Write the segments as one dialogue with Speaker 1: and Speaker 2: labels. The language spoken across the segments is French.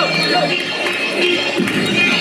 Speaker 1: go, go.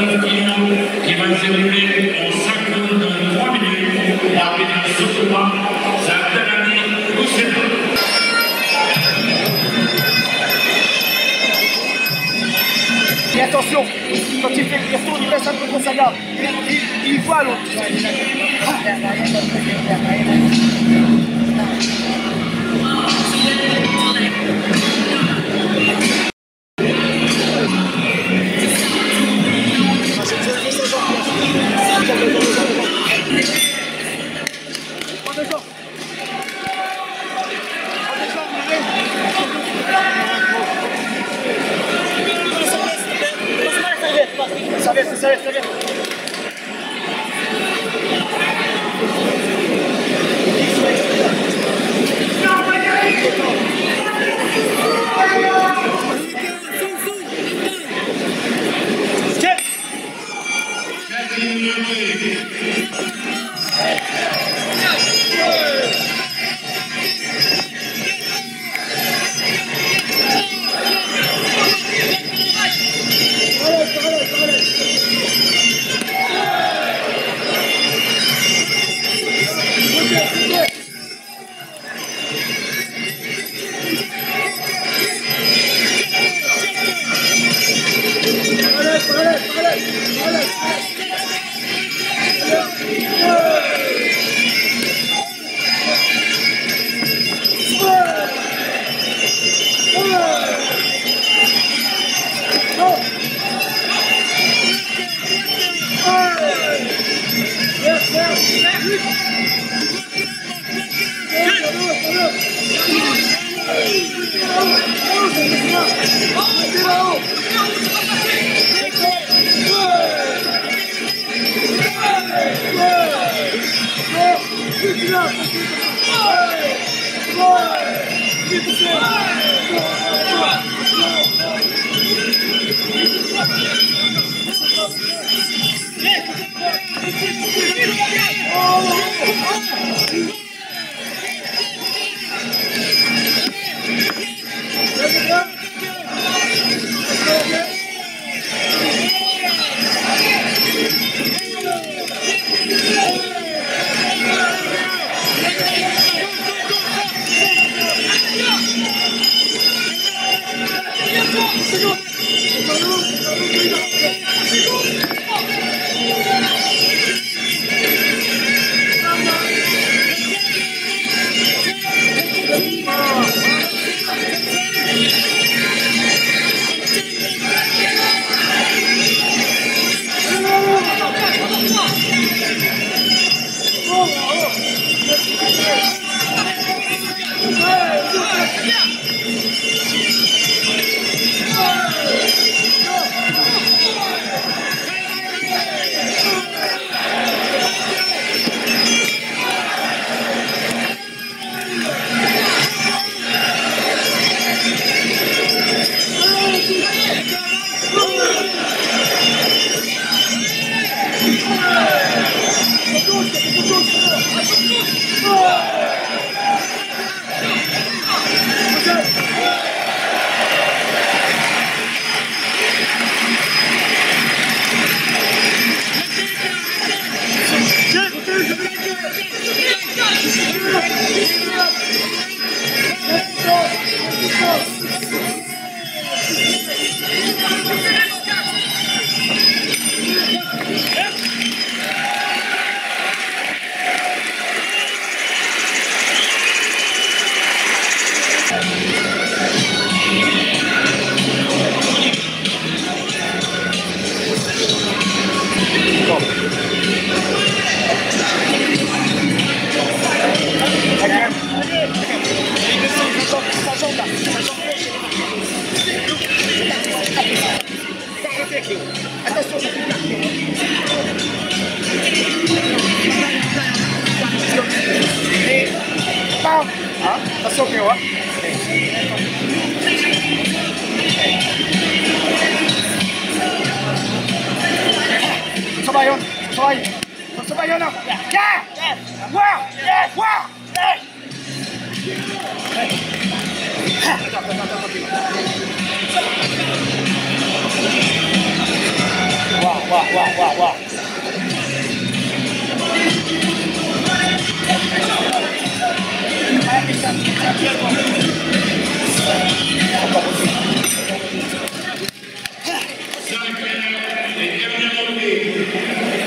Speaker 1: qui va se en 5 dans 3 minutes. C'est un. Et attention, quand il fait le retour, il laisse un peu sa garde. Il, voit l'autre. Yeah. nhiều á. Sắp bay không? Sắp bay. Sắp bay không? Nào yeah yeah wow. Yeah wow. Yeah Wow, wow, wow, wow, wow. Thank you.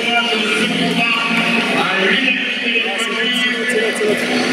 Speaker 1: Thank you.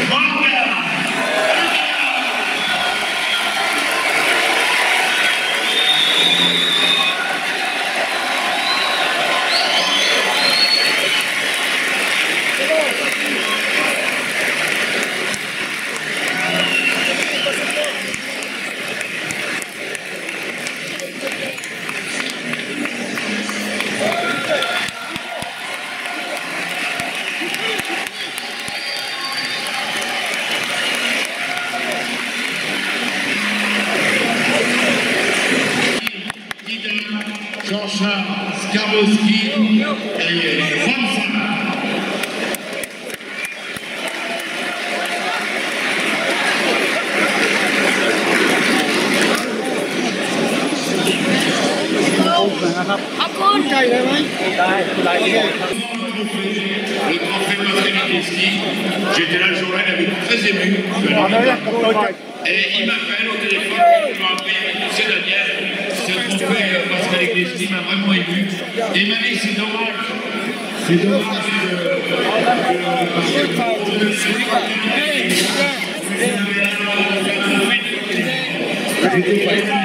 Speaker 1: Le. J'étais là le jour-là, il avait très ému. Et il m'appelle au téléphone, il m'a appris, il m'a dit c'est Daniel, ce trophée euh, Pascal Ski m'a vraiment ému. Et il m'a dit c'est dommage. C'est dommage C'est bon